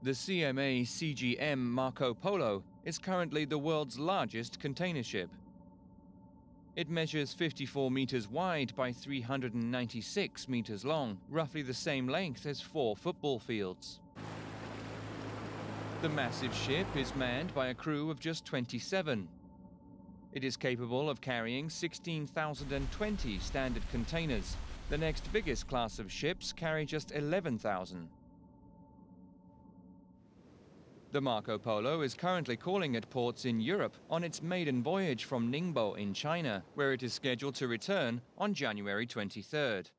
The CMA CGM Marco Polo is currently the world's largest container ship. It measures 54 meters wide by 396 meters long, roughly the same length as four football fields. The massive ship is manned by a crew of just 27. It is capable of carrying 16,020 standard containers. The next biggest class of ships carry just 11,000. The Marco Polo is currently calling at ports in Europe on its maiden voyage from Ningbo in China, where it is scheduled to return on January 23rd.